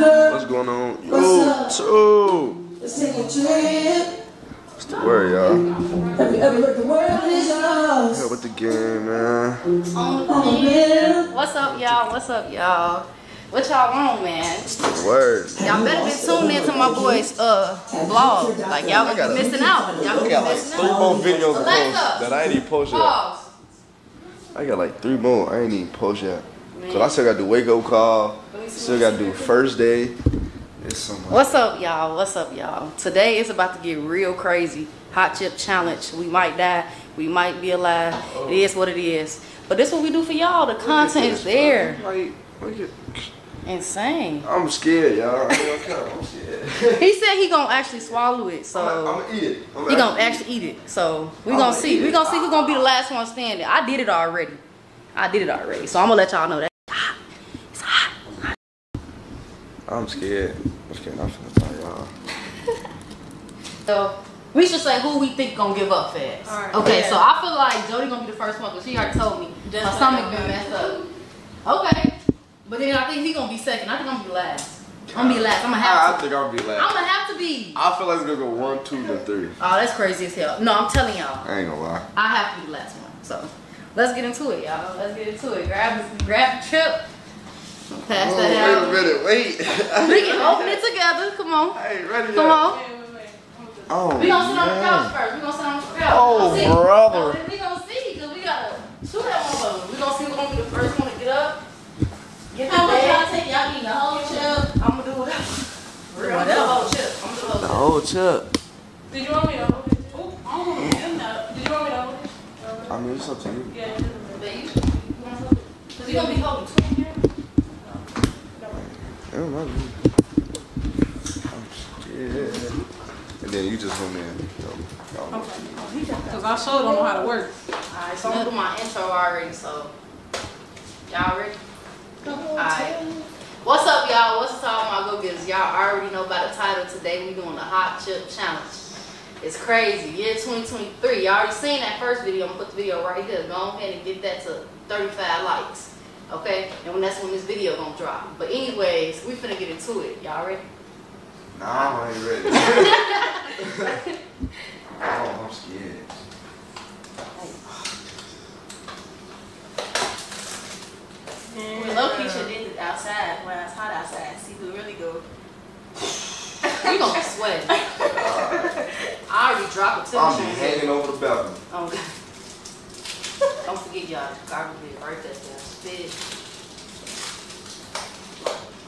What's going on? Yo, two. Let's take a trip. What's the word, y'all? Have you ever heard the world is yours? Yeah, with the game, man. Oh, man. What's up, y'all? What's up, y'all? What y'all want, man? The word? Y'all better be tuned in to my boy's uh vlog. Like y'all I gonna gotta- be missing out. Y'all I gonna got be like three out. more videos to post that I ain't even post yet. I got like three more. I ain't even post yet. Cause I still gotta do wake up call. Still gotta do first day. It's so much. What's up, y'all? What's up, y'all? Today it's about to get real crazy. Hot chip challenge. We might die. We might be alive. It is what it is. But this what we do for y'all. The content is there. Like, look at. Insane. I'm scared, y'all. I ain't gonna count. I'm scared. He said he gonna actually swallow it. I'm So. gonna eat it. I'm He gonna actually eat it. So we I'm gonna gonna see. We gonna see who's gonna be the last one standing. I did it already. I did it already. So I'm gonna let y'all know that. It's hot. I'm scared. I'm scared. I'm finna tell y'all. So we should say who we think gonna give up fast. Alright. Okay, Yeah. so I feel like Jodie gonna be the first one because she already told me her Definitely stomach been messed up. Okay, but then I think he gonna be second. I think I'm gonna be last. I'm gonna be last. I'm gonna have I have I think I'll be last. I'm gonna have to be. I feel like it's gonna go one, two, then three. Oh, that's crazy as hell. No, I'm telling y'all. I ain't gonna lie. I have to be the last one. So let's get into it, y'all. Let's get into it. Grab grab the chip. Pass Oh, that wait a minute. Wait. We can open it together. Come on. I ain't ready Come yet. on. Oh, We gonna sit on the couch first. We gonna sit on the couch. Oh, We gonna brother. No, We gonna see because we gotta shoot at one of them. We gonna see who's gonna be the first one to get up. Get the How much y'all bag. take? Y'all eating the whole chip? I'm gonna do whatever. I'm gonna do the whole chip. I'm gonna do the whole chip. Oh, chip. Did you want me to hold it? Oop, I don't want to do that. Did you want me to hold it? I mean, it's up to you. Yeah, it is. But you, you wanna hold it? Cause you gonna be holding two here. It don't matter. I'm scared. And then you just come in. Yo, yo. Because I showed them how to work. Alright, so I'm gonna do my intro already. So y'all ready? Alright. What's up, y'all? What's up, my go getters? Y'all already know by the title. Today we doing the hot chip challenge. It's crazy. Year 2023. Y'all already seen that first video. I'm gonna put the video right here. Go ahead and get that to 35 likes. Okay? And when that's when this video gonna drop. But anyways, we finna get into it. Y'all ready? Nah, I ain't ready. oh, I'm scared. We low key should did it outside when it's hot outside. See who really go. we gonna sweat. sweating. I already dropped a I'm temperature. be hanging over the balcony. Oh, God. Don't forget y'all, garbage bin right there, downstairs.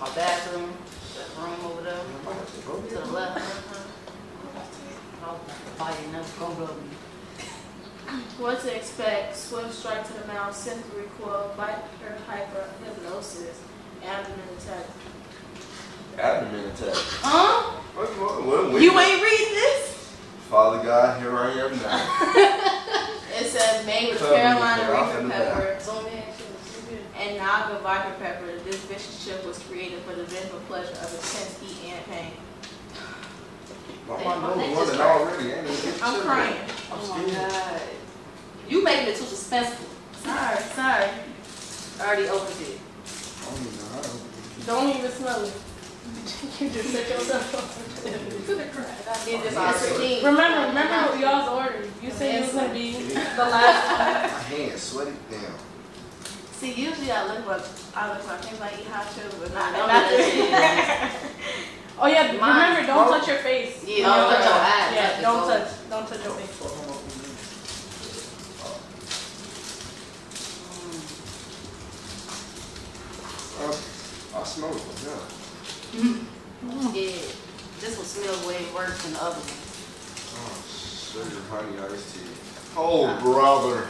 My bathroom, that room over there, to the left. Oh, body enough, go go. What to expect? Swift strike to the mouth, sensory recoil, viper hyper, hypnosis, abdomen attack. Abdomen attack. Huh? What, what, what, what, You ain't read this? Father God, here I am now. It says made with Carolina get Reaper pepper Zoom oh, in. and Naga viper pepper. This vicious chip was created for the vengeful pleasure of intense heat and pain. My Damn, mom neck knows just one hurt. already. I ain't I'm crying. yet. I'm Oh my scared. God. You making it too suspenseful. Sorry, sorry. I already opened it. I don't even know how to open it. Don't even smell it. You just set yourself up to the crack. I did this already. Remember, remember what y'all's ordered. You said it was gonna be the last My hands sweaty. Damn. See, usually I look like I look like anybody eat hot chips, but not, Don't this. that Oh yeah, Mine. remember, don't touch your face. Yeah, don't touch your eyes. Yeah, Touch don't your touch, don't touch your face. Uh, I smell it. Yeah. Yeah. This one smells way worse than the other one. Oh, sugar honey iced tea. Oh, brother.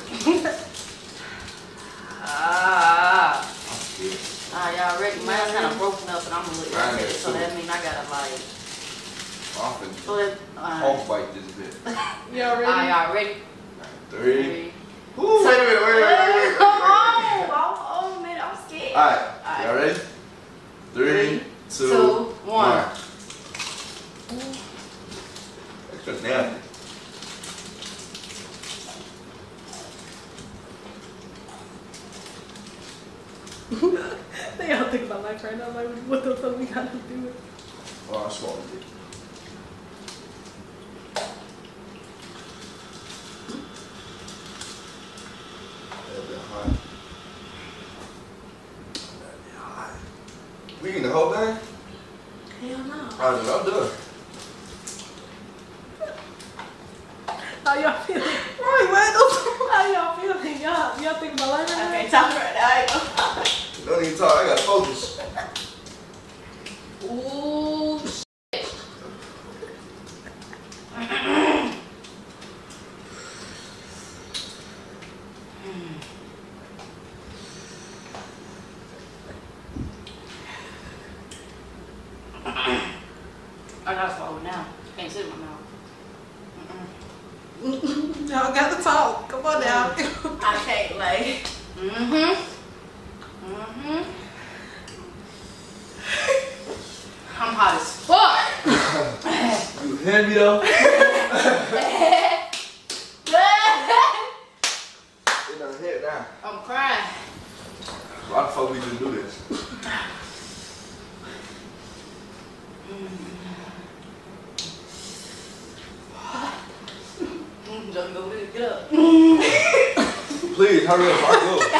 Ah. I'm scared. Ah, y'all ready? Mine's kind of broken up, and I'm a little Mine irritated, is so that means I gotta like. I'm finna Flip. Alright. hog bite this bit. Y'all ready? Alright, y'all ready? Three. Ooh, wait a minute, wait a minute, wait a minute. Come on! Oh, man, I'm scared. Alright, Alright. How y'all feeling? Roy, where those? How y'all feeling? Y'all, y'all think my life right Okay, talk right now. Don't even talk. I got focus. Ooh. I'm hot as fuck. you hear me though? I'm crying. Why the fuck we just do this? Please hurry up, I go.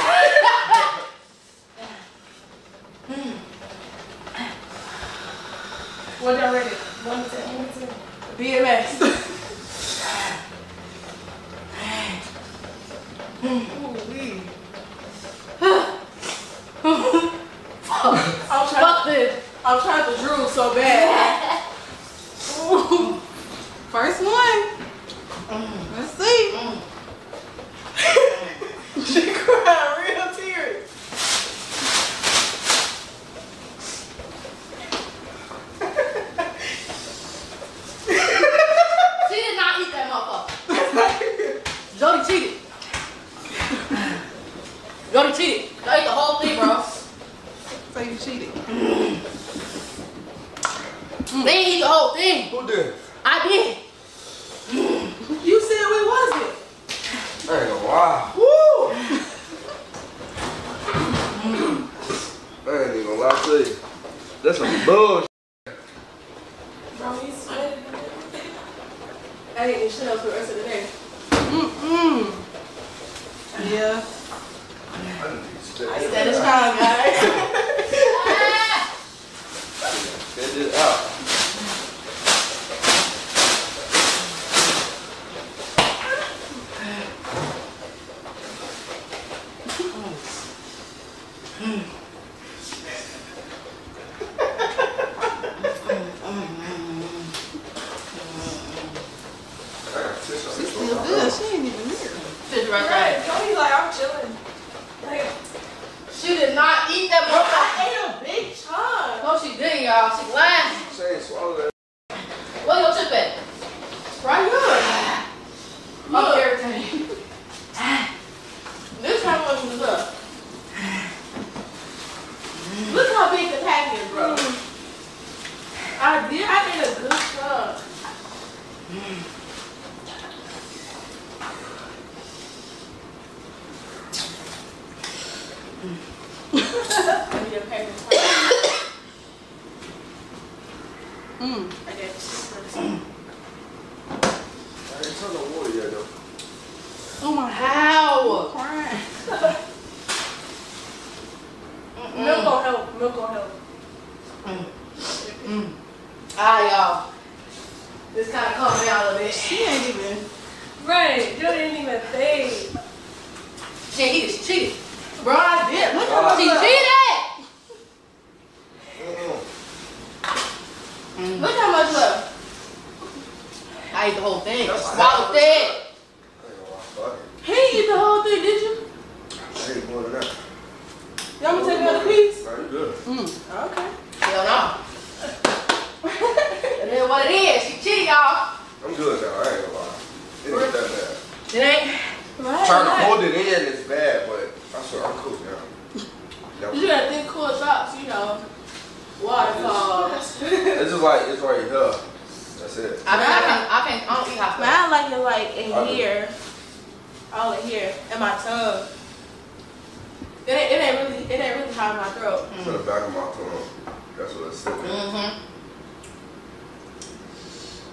What y'all ready? One to ten. One to ten. BMS. I'm trying, Fuck this. I'm trying to drool so bad. First one. Mm. That's some bullshit. she ain't even here. She's right, right. there. Tony's like, I'm chilling. Like, she did not eat that much. I ate a big chunk. No, she didn't, y'all. She left. mm. I did.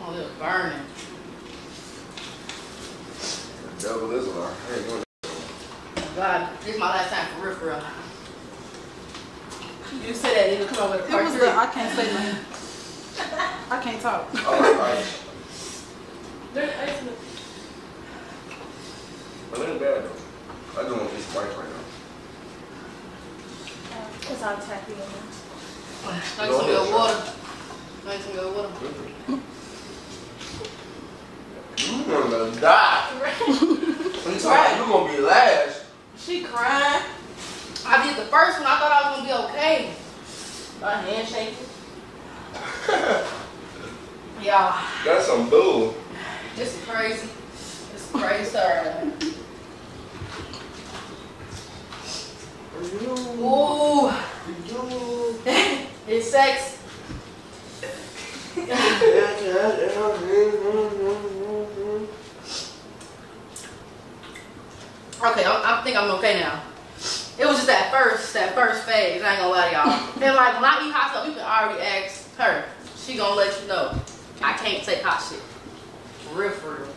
Oh, it's burning. The devil is alive. I ain't doing God, this is my last time for real, for real. You said that, you come up with It was three. the, I can't say nothing. I can't talk. that. I like ice. There's ice in the- But it ain't bad though. I just want to get some right now. Cause I'm tapping in. Drink some good water. Drink some good water. You gonna die. When you talking, you gonna be last. She crying. I did the first one. I thought I was gonna be okay. My hand shaking. Y'all, That's some bull. this is crazy. This is crazy. Ooh, it's sex. Okay, I, I think I'm okay now. It was just that first, that first phase. I ain't gonna lie to y'all. and like when I eat hot stuff, you can already ask her. She gonna let you know. I can't take hot shit. For real, for real.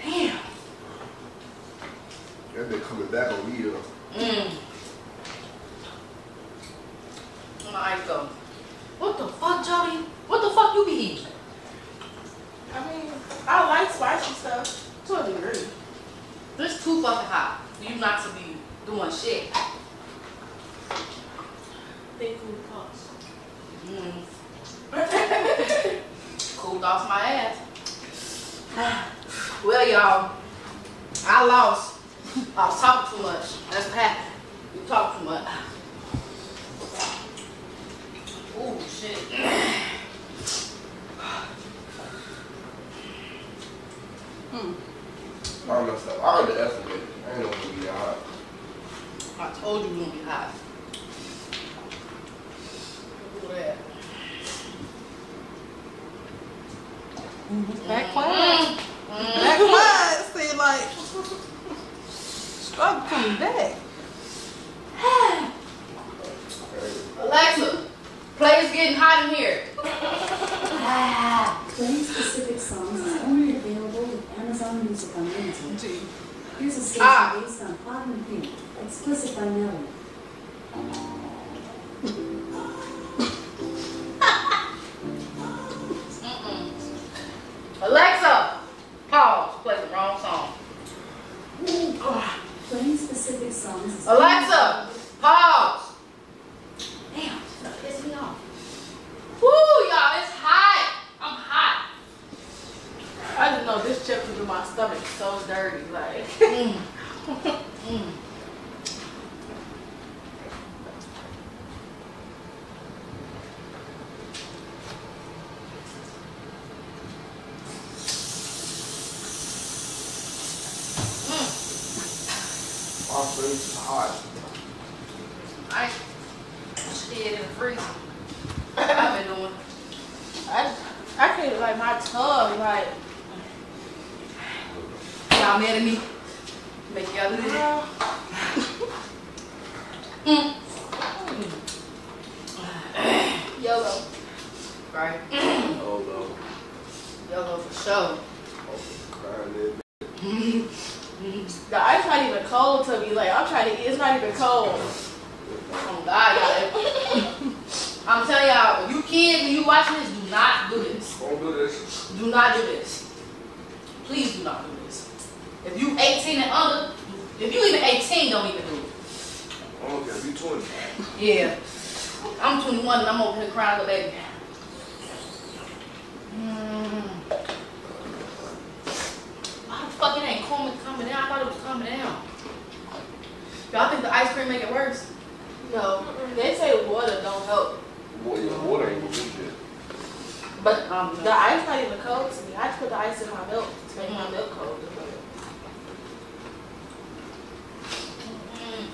Damn. That been coming back on me though. Mmm. Where my eyes go? What the fuck, Jodie? What the fuck you be eating? I mean, I like spicy stuff to a degree. This too fucking hot. for You not to be doing shit. Think food costs. Mm. Cooled off my ass. well, y'all, I lost. I was talking too much. That's what happened. You talk too much. Ooh, shit. Hmm. I messed up. I underestimated. I ain't know it would be hot. I told you we gonna be hot. Look at that. Back quiet. Mm. Back quiet. See, like, struggle coming back. mundo. My face is hot. I shit in the freezer. I've been doing. I, I can't like my tongue. Like, Y'all mad at me? Make y'all do that. Mm. yellow. Right. No. Yellow for sure. Crying there. The ice not even cold to me. Like, I'm trying to eat. It's not even cold. Oh God, y'all. I'm telling y'all, you kids and you watching this, do not do this. Don't do this. Do not do this. Please do not do this. If you 18 and under, if you even 18, don't even do it. Care. Be 20. Yeah. I'm 21 and I'm over here crying like a baby. Mm. Why the fuck it ain't coming, coming down? I thought it was coming down. Y'all think the ice cream make it worse? No, they say water don't help. Water, your water ain't gonna do shit. But um, The ice not even cold to me. I just put the ice in my milk to make my milk cold. mm,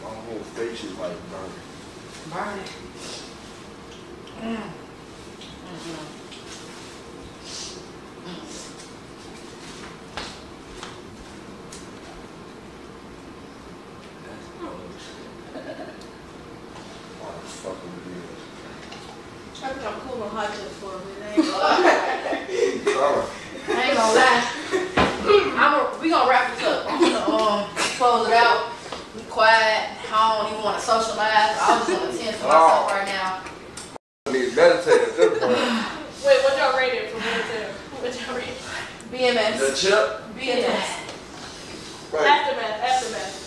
My whole face is like burning. burn it. Mm. Mm-mm. Mm. fucking with I think I'm cool on hot chips for a minute. I ain't gonna these. Oh, I ain't gonna lie. I'm a, we gonna wrap this up. I'm gonna um, close it out. Be quiet. I don't even want to socialize. I was on a 10 for myself right now. I need to meditate at this point. Wait, what y'all rated from 1 to 10? What y'all rated? BMS. The chip? BMS. Right. Aftermath, aftermath.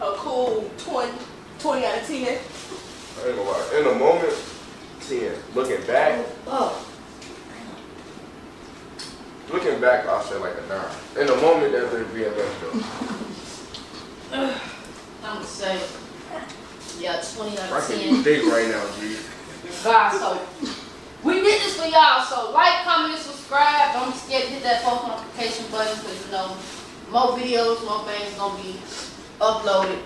A cool 20, 20 out of 10. I ain't gonna lie. In the moment, 10. Looking back, Oh, oh. looking back, I'll say like a 9. In the moment, that that's a BMS though. I'm gonna say, yeah, 20 out of 10. I can 10. think right now, G. God, so we did this for y'all. So like, comment, and subscribe. Don't forget to hit that post notification button because you know more videos, more things gonna be uploaded.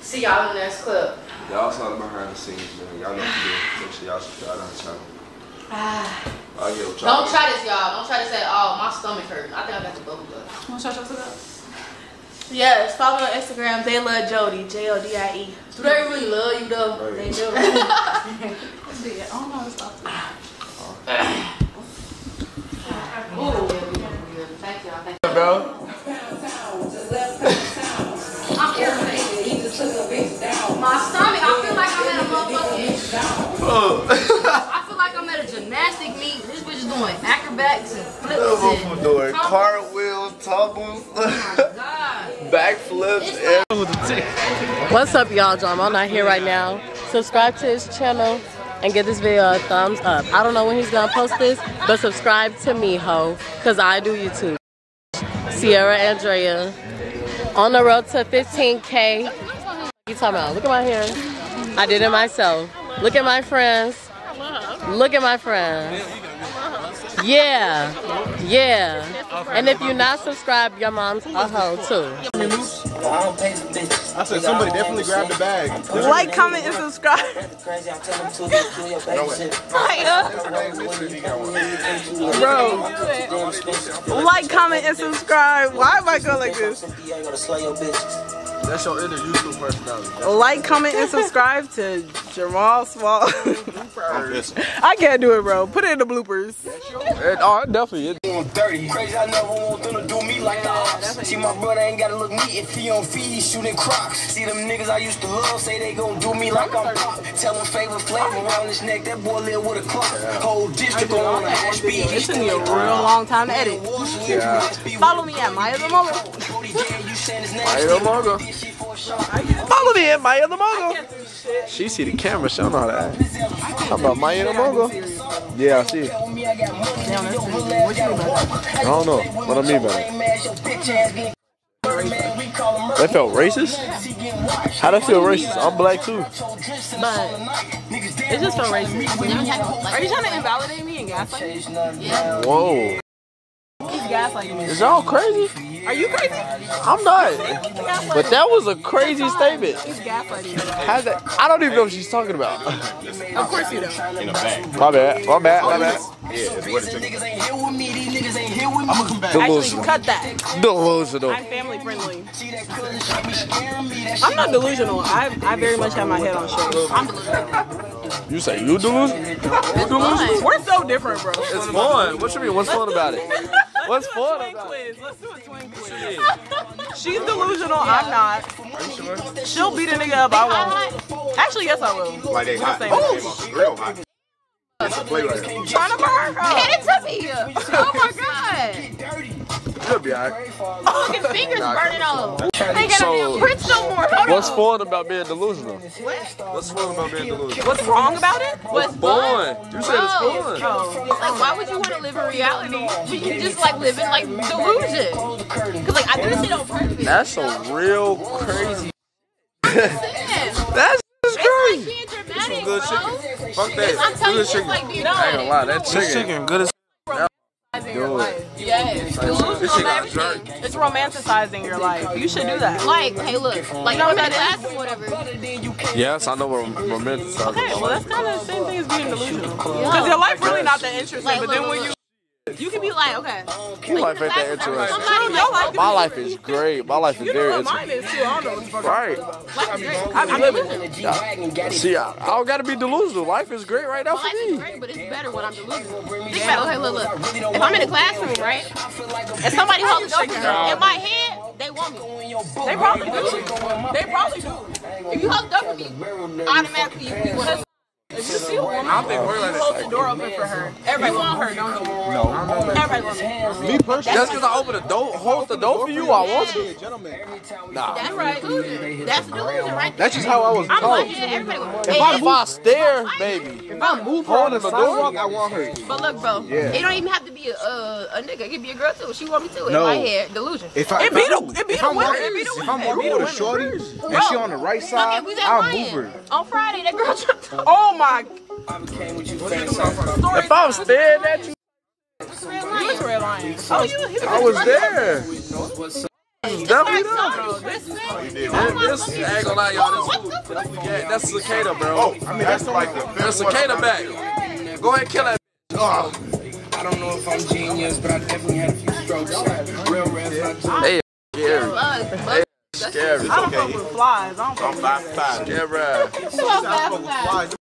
See y'all in the next clip. Y'all saw the behind the scenes, man. Y'all know what to do. Make sure y'all subscribe to our channel. Ah. I'll get what y'all Don't try this, y'all. Don't try to say, oh, my stomach hurt. I think I got the bubble gut. Want to shout out to that? Yes, follow me on Instagram. They love Jodie. J O D I E. Do they really love you though? Right. They do. Yeah, I don't know how to stop Bro, I'm. My stomach, I feel like I'm at a motherfucking. I feel like I'm at a gymnastic meet. This bitch is doing acrobatics and flips and cartwheels, tumbles, backflips, What's up, y'all? John, I'm not here right now. Subscribe to his channel and give this video a thumbs up. I don't know when he's gonna post this, but subscribe to me, ho, cause I do YouTube. Sierra Andrea on the road to 15k. You talking about? Look at my hair. I did it myself. Look at my friends. Look at my friends. Yeah, yeah. And if you're not subscribed, your mom's a hoe too. I said somebody definitely grabbed the bag. Like, comment, and subscribe. Bro, like, comment, and subscribe. Why am I going like this? That's your inner YouTube personality. Like, comment, and subscribe to Jarmal Small. I'm missing. I can't do it, bro. Put it in the bloopers. Oh, it definitely is. on 30. Crazy, I never want them to do me like the ops. See, my brother ain't gotta look neat if he on feet, he shooting crocs. See, them niggas I used to love say they gon' do me like I'm pop. Tell them favorite flavor around his neck, that boy live with a clock. Whole district on a high speed. It took me a real long time to edit. Follow me at Maya the Mogul. Maya the Mogul. Follow me at Maya the Mogul. She see the camera, she don't know how to act. How about Maya the Mogul? Yeah, I see. it. I don't know. What I mean by that. That felt racist? How that feel racist? I'm black too. But it just felt racist. Are you trying to invalidate me and gaslight me? Whoa. He's gaslighting me. Is y'all crazy? Are you crazy? I'm not. But that was a crazy statement. He's gaslighting. How's that? I don't even know what she's talking about. Of course you don't. My bad. My bad. My bad. Niggas ain't here with me, these niggas ain't here with me. Actually, Delusional. cut that. Delusional. I'm family friendly. See that cousin shot me scaring me, that I'm not delusional. I, I very much have my head on straight. I'm delusional. You say you delusional? You delusional? We're so different, bro. It's fun. What you mean? What's fun about it? What's Let's do a twin about quiz. Let's do a twin quiz. She's delusional. I'm not. Are you sure? She'll beat a nigga up. I won't. Actually, yes, I will. Like they hot. Same. Real hot. It's a play right here. Trying to burn her. Get it to me. Oh my god. You'll be alright. Oh, look at fingers burning off. They gotta be Prince no more. Hold What's on. fun about being delusional? What's fun about being delusional? What's wrong about it? What's Fun. You said it's Bro. fun. Oh. Like, why would you want to live in reality when you just like live in like delusion? Cause like I do this shit on purpose. That's a real crazy. That's That's just crazy. being dramatic, good bro. chicken. Fuck that. I'm telling Good it's chicken. like being I ain't gonna lie, that chicken, good as Romanticizing your life. Yes. Delusional This shit got everything. It's romanticizing your life. You should do that. Like, hey, look, like You know what in that class or whatever. Yes, I know what romanticizing. Okay, well that's kind of the same thing as being delusional. Because your life really not that interesting, Like, but then when you You can be like, okay. Your life ain't that interesting. Somebody your life My life is great. My life is You very know interesting. mine is too. I don't know what the fuck. Right. Life is great. I be living it. Yeah. See, I, I don't gotta be delusional. Life is great right now My for life is great, but it's better when I'm delusional. Think about it. Okay, look, look. If I'm in a classroom, right, and somebody holds a door in my head, they want me. They probably do. They probably do. If you hold the door for me, automatically you, you want If you see a woman, I think we're like hold the door open for her. Everybody want her, don't you? No. Everybody wants her. Me personally, just because I open the door, hold the door for you, I want to. Nah. That's right. That's a delusion, right? That's just how I was I'm like, yeah, everybody wants If I, if I stare, baby, If I move holding the door, I want her. But look, bro, Yeah. it don't even have to be a, a, a nigga. It could be a girl too. She want me too. No. In my head, delusion. If I, It be the, it be if the I'm women. walking, It be the if I'm women. walking with a shorty and she on the right side, Okay, I'll move her. On Friday, that girl tripped. Oh my. If I'm staring at you, You was red lion. Oh, you. you I was there. Definitely not. Bro, This, I ain't gonna lie, y'all. This, this, yeah, that's cicada, bro. Oh, I mean that's like the That's cicada back. Go ahead, kill that. Oh. I don't know if I'm genius, but I definitely had a few strokes. Real rap, not Hey, scary. Buzz, buzz. Hey, scary. I don't fuck with flies. I don't fuck I'm with five five. Yeah, bro. Come on, fast, fast.